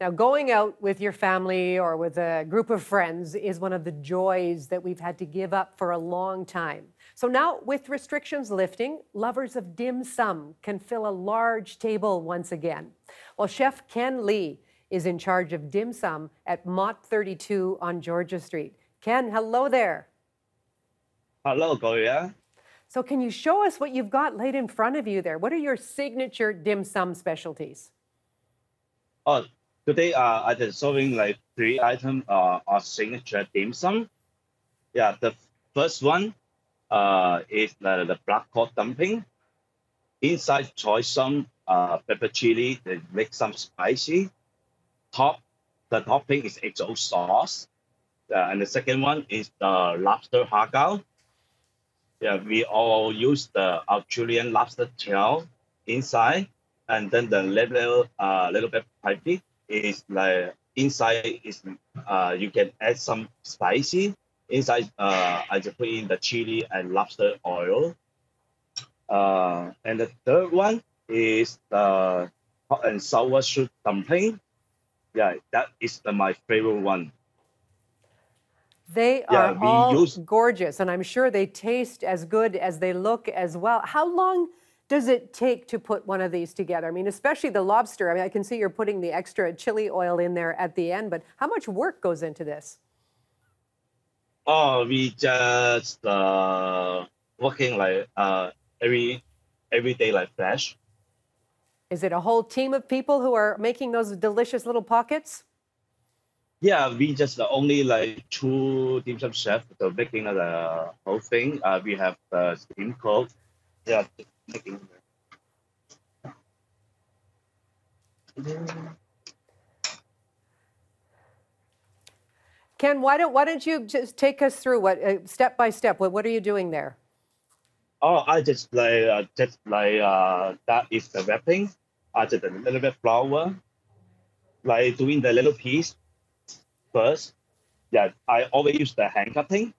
Now, going out with your family or with a group of friends is one of the joys that we've had to give up for a long time. So now, with restrictions lifting, lovers of dim sum can fill a large table once again. Well, Chef Ken Li is in charge of dim sum at Mott 32 on Georgia Street. Ken, hello there. Hello, Gloria. So, can you show us what you've got laid in front of you there? What are your signature dim sum specialties? Oh, today uh, I just showing like three items uh, signature dim sum. Yeah, the first one uh, is the, the black pork dumpling. Inside choice some uh, pepper chili that make some spicy. Top, the topping is XO sauce. Uh, and the second one is the lobster hagao. Yeah, we all use the Australian lobster tail inside, and then the little uh little bit pipey is like inside is uh you can add some spicy inside uh I just put in the chili and lobster oil. Uh, and the third one is the hot and sour soup dumpling. Yeah, that is the, my favorite one. They yeah, are all use... gorgeous, and I'm sure they taste as good as they look as well. How long does it take to put one of these together? I mean, especially the lobster. I mean, I can see you're putting the extra chili oil in there at the end, but how much work goes into this? Oh, we just uh, working like uh, every every day like fresh. Is it a whole team of people who are making those delicious little pockets? Yeah, we just the only like two dim sum chef to making the whole thing. Uh, we have the steam cook. Yeah. Ken, why don't why don't you just take us through what uh, step by step? What what are you doing there? Oh, I just like uh, just like uh, that is the wrapping. I just a little bit flour, like doing the little piece first. Yeah, I always use the hand cutting.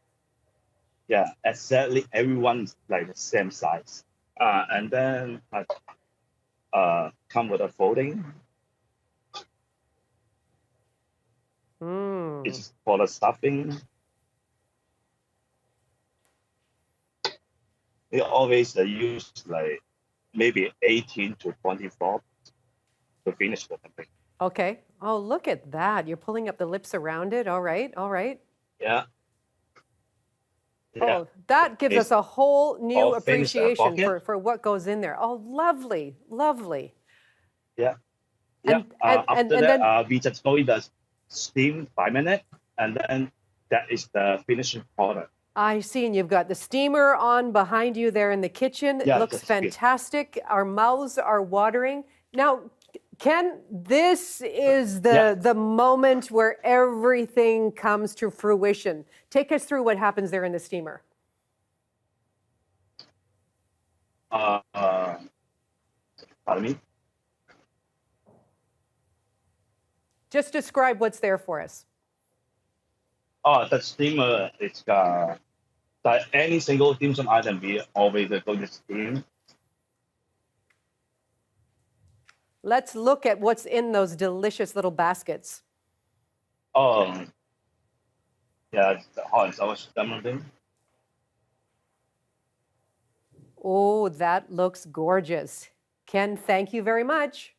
Yeah, exactly. Everyone's like the same size. Uh, and then I uh, come with a folding. Mm. It's for the stuffing. we always uh, use like maybe 18 to 24 to finish the thing. Okay. Oh, look at that. You're pulling up the lips around it. All right. All right. Yeah. Oh, that gives it's us a whole new appreciation for, for what goes in there. Oh, lovely. Lovely. Yeah. Yeah. And, uh, and, after and, that, then, uh, we just go in the steam five minutes, and then that is the finishing product. I see, and you've got the steamer on behind you there in the kitchen. Yeah, it looks fantastic. Good. Our mouths are watering. Now, Ken, this is the yeah. the moment where everything comes to fruition. Take us through what happens there in the steamer. Uh, uh pardon me. Just describe what's there for us. Oh, the steamer is uh, that any single dim sum item we always go to steam. Let's look at what's in those delicious little baskets. Um, yeah, the hot and sour thing. Oh, that looks gorgeous. Ken, thank you very much.